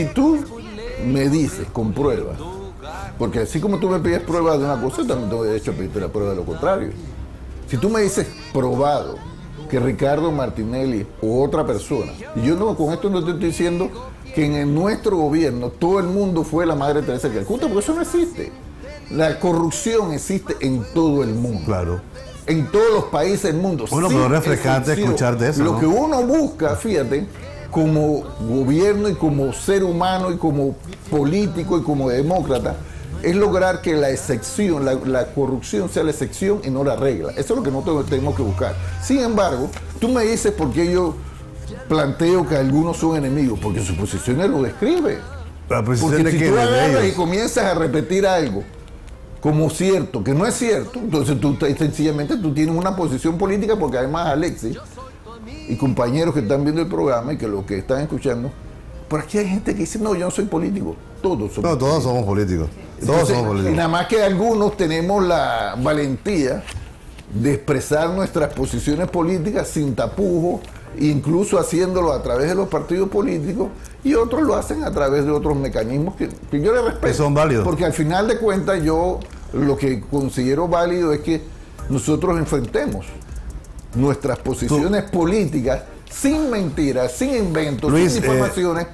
si tú me dices con pruebas, porque así como tú me pides pruebas de una cosa, también tengo derecho a pedirte la prueba de lo contrario. Si tú me dices probado que Ricardo Martinelli o otra persona, y yo no, con esto no te estoy diciendo que en nuestro gobierno todo el mundo fue la madre Teresa de Calcuta, porque eso no existe. La corrupción existe en todo el mundo. Claro. En todos los países del mundo. Bueno, pero es refrescante escuchar de eso, Lo ¿no? que uno busca, fíjate, como gobierno y como ser humano y como político y como demócrata, es lograr que la excepción, la, la corrupción sea la excepción y no la regla. Eso es lo que nosotros tenemos que buscar. Sin embargo, tú me dices por qué yo planteo que algunos son enemigos, porque sus posiciones lo describe. La posición Porque de si tú agarras y comienzas a repetir algo como cierto, que no es cierto, entonces tú te- sencillamente tú tienes una posición política porque además Alexis y compañeros que están viendo el programa y que los que están escuchando, por aquí hay gente que dice, no, yo no soy político, todos somos No, todos somos políticos. Todos somos y políticos. nada más que algunos tenemos la valentía de expresar nuestras posiciones políticas sin tapujos, incluso haciéndolo a través de los partidos políticos, y otros lo hacen a través de otros mecanismos que, que yo le respeto. Que son válidos. Porque al final de cuentas yo lo que considero válido es que nosotros enfrentemos nuestras posiciones políticas sin mentiras, sin inventos, Luis, sin eh, informaciones